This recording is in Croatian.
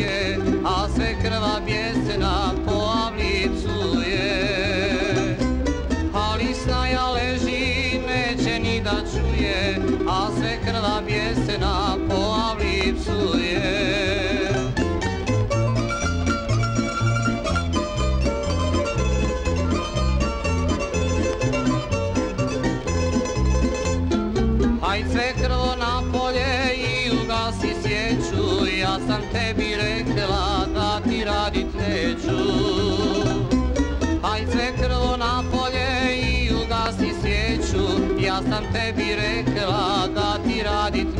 je, a sve krva bjesna po avlicuje. Ali snaja leži, neće ni da čuje, a sve krva bjesna po avlicuje. Aj sve krvo na polje i ugasi sjeću, ja sam tebi sam tebi rekla da ti radit